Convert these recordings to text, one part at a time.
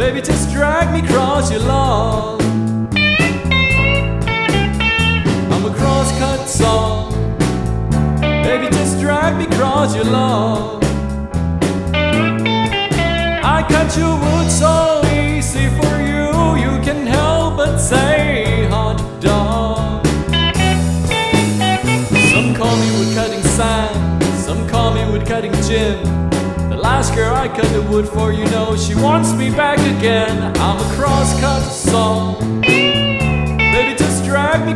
Baby, just drag me across your lawn. I'm a crosscut song. Baby, just drag me across your lawn. I cut your wood so easy for you, you can help but say hot dog. Some call me wood cutting Sam, some call me wood cutting Jim. The her, I cut the wood for, you know, she wants me back again. I'm a crosscut song. Baby, just drag me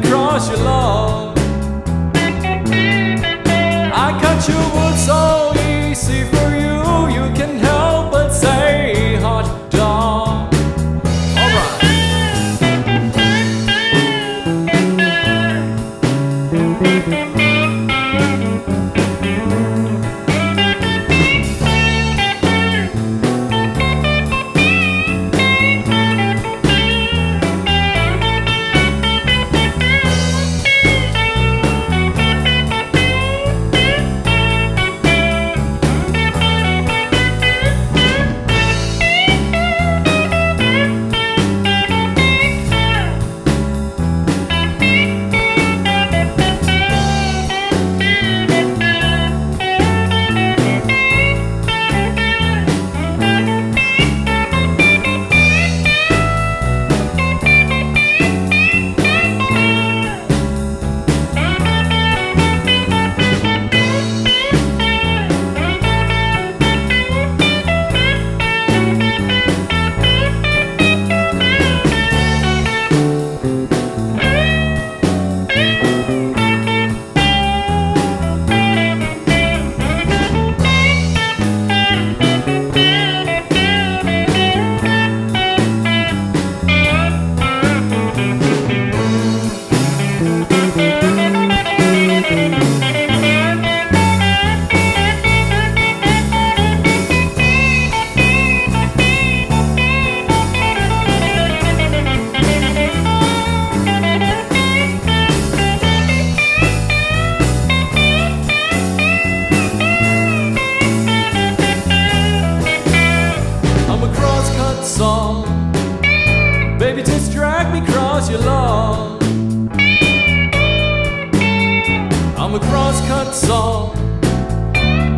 I'm a crosscut song.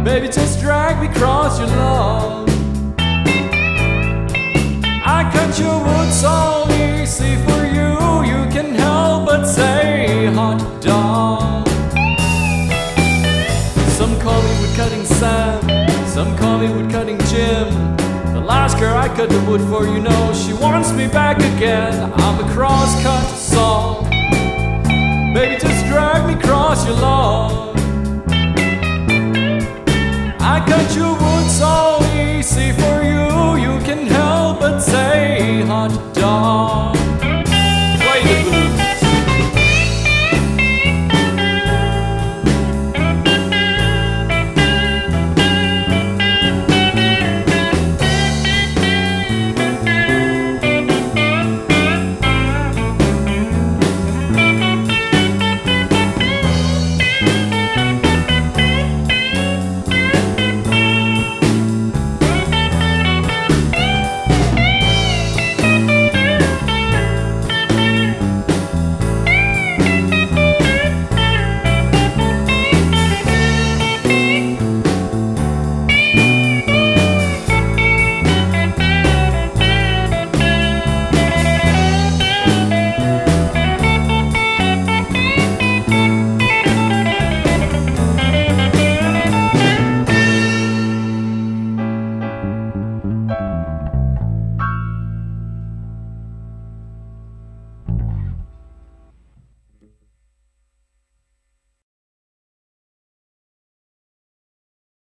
Baby, just drag me across your lawn. I cut your wood so easy for you, you can help but say hot dog. Some call me wood cutting Sam, some call me wood cutting Jim. The last girl I cut the wood for, you know, she wants me back again. I'm a crosscut song.